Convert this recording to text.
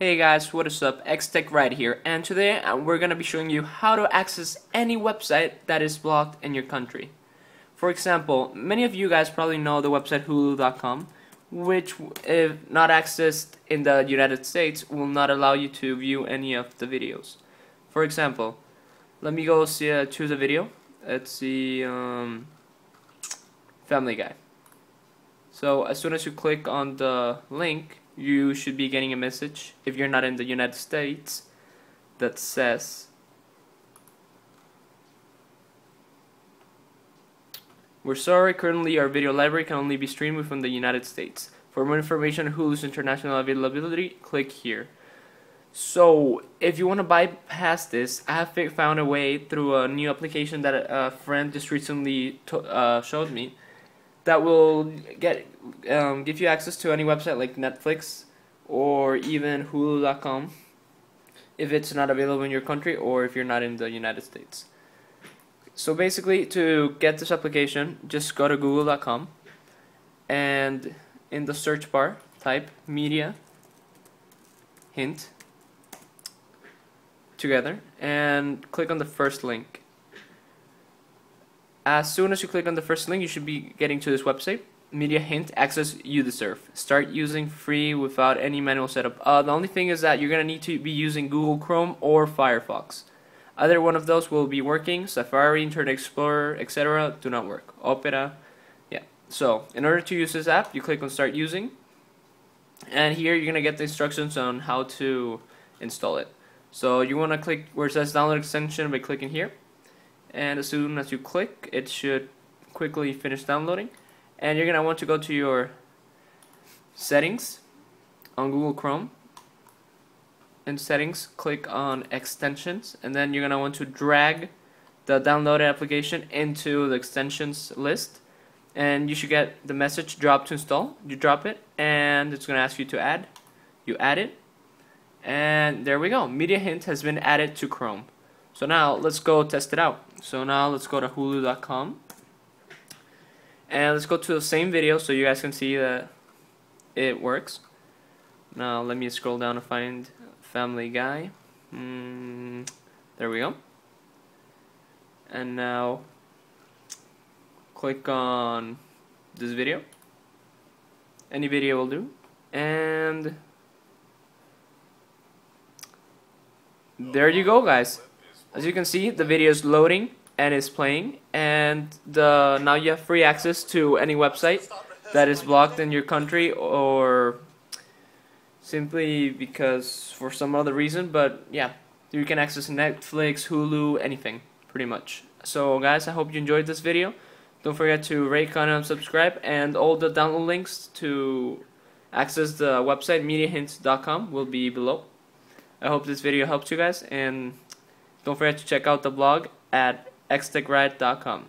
Hey guys, what is up? XTech right here, and today uh, we're gonna be showing you how to access any website that is blocked in your country. For example, many of you guys probably know the website Hulu.com, which, if not accessed in the United States, will not allow you to view any of the videos. For example, let me go see uh, choose a video. Let's see, um, Family Guy. So as soon as you click on the link, you should be getting a message if you're not in the United States that says We're sorry, currently our video library can only be streamed within the United States. For more information on Hulu's international availability, click here. So, if you want to bypass this, I have found a way through a new application that a friend just recently uh, showed me that will get um, give you access to any website like Netflix or even Hulu.com if it's not available in your country or if you're not in the United States. So basically, to get this application, just go to Google.com and in the search bar type media hint together and click on the first link as soon as you click on the first link, you should be getting to this website. Media hint, access you deserve. Start using free without any manual setup. Uh, the only thing is that you're going to need to be using Google Chrome or Firefox. Either one of those will be working. Safari, Internet Explorer, etc. do not work. Opera, yeah. So, in order to use this app, you click on Start Using. And here you're going to get the instructions on how to install it. So, you want to click where it says Download Extension by clicking here and as soon as you click it should quickly finish downloading. And you're gonna want to go to your settings on Google Chrome. In settings click on extensions and then you're gonna want to drag the downloaded application into the extensions list. And you should get the message drop to install. You drop it and it's gonna ask you to add. You add it and there we go. Media hint has been added to Chrome so now let's go test it out. So now let's go to hulu.com and let's go to the same video so you guys can see that it works. Now let me scroll down to find Family Guy. Mm, there we go. And now click on this video. Any video will do. And there you go guys. As you can see, the video is loading and is playing, and the now you have free access to any website that is blocked in your country or simply because for some other reason. But yeah, you can access Netflix, Hulu, anything pretty much. So guys, I hope you enjoyed this video. Don't forget to rate, comment, and subscribe, and all the download links to access the website mediahints.com will be below. I hope this video helps you guys and don't forget to check out the blog at xtechride.com.